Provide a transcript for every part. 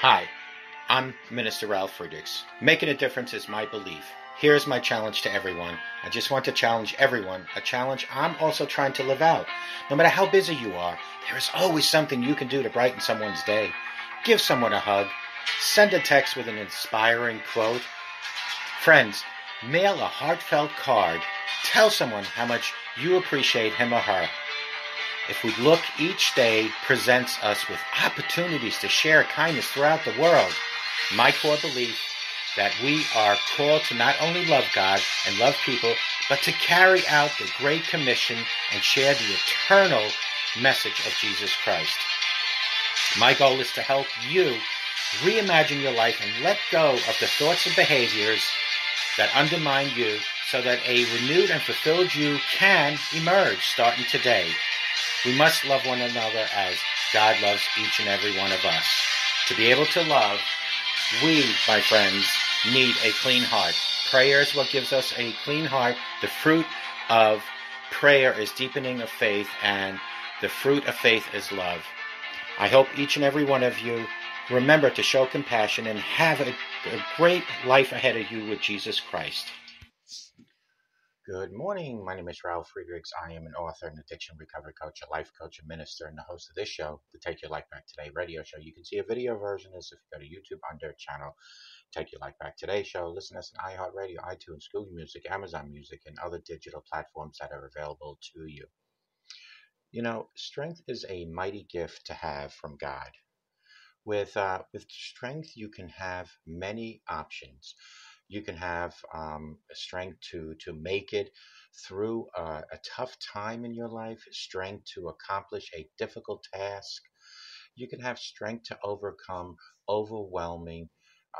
Hi, I'm Minister Ralf Friedrichs. Making a difference is my belief. Here's my challenge to everyone. I just want to challenge everyone, a challenge I'm also trying to live out. No matter how busy you are, there is always something you can do to brighten someone's day. Give someone a hug. Send a text with an inspiring quote. Friends, mail a heartfelt card. Tell someone how much you appreciate him or her. If we look each day presents us with opportunities to share kindness throughout the world, my core belief that we are called to not only love God and love people, but to carry out the Great Commission and share the eternal message of Jesus Christ. My goal is to help you reimagine your life and let go of the thoughts and behaviors that undermine you so that a renewed and fulfilled you can emerge starting today. We must love one another as God loves each and every one of us. To be able to love, we, my friends, need a clean heart. Prayer is what gives us a clean heart. The fruit of prayer is deepening of faith, and the fruit of faith is love. I hope each and every one of you remember to show compassion and have a, a great life ahead of you with Jesus Christ. Good morning. My name is Ralf Friedrichs. I am an author, an addiction recovery coach, a life coach, a minister, and the host of this show, the Take Your Life Back Today radio show. You can see a video version of this if you go to YouTube under channel Take Your Life Back Today show. Listen to us on iHeartRadio, iTunes, Google Music, Amazon Music, and other digital platforms that are available to you. You know, strength is a mighty gift to have from God. With uh, with strength, you can have many options you can have um, strength to to make it through a, tough time in your life, strength to accomplish a difficult task. You can have strength to overcome overwhelming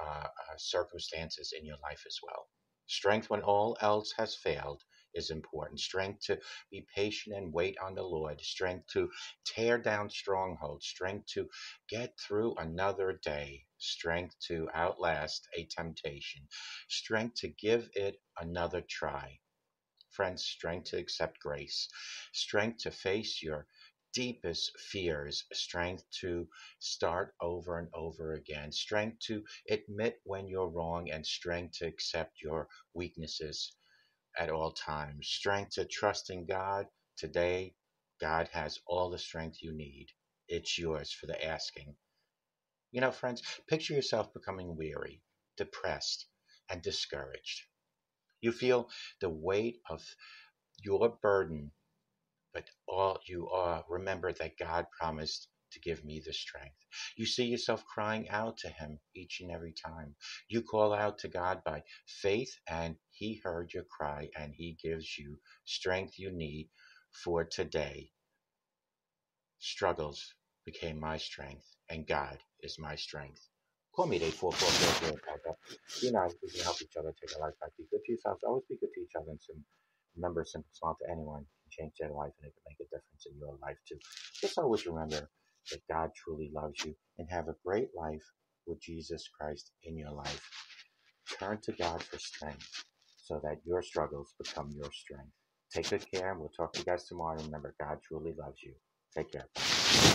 uh, uh, circumstances in your life as well. Strength when all else has failed is important. Strength to be patient and wait on the Lord. Strength to tear down strongholds. Strength to get through another day. Strength to outlast a temptation. Strength to give it another try. Friends, strength to accept grace. Strength to face your deepest fears, strength to start over and over again, strength to admit when you're wrong, and strength to accept your weaknesses at all times. Strength to trust in God. Today, God has all the strength you need. It's yours for the asking. You know, friends, picture yourself becoming weary, depressed, and discouraged. You feel the weight of your burden, but all you are, remember that God promised to give me the strength. You see yourself crying out to Him each and every time. You call out to God by faith, and He heard your cry, and He gives you strength you need for today. Struggles became my strength, and God is my strength. Call me at 844 You know, We can help each other take a life back. Be good to yourselves. Always be good to each other. And some, remember, a simple smile to anyone can change their life and it can make a difference in your life too. Just always remember that God truly loves you and have a great life with Jesus Christ in your life. Turn to God for strength so that your struggles become your strength. Take good care and we'll talk to you guys tomorrow. Remember, God truly loves you. Take care.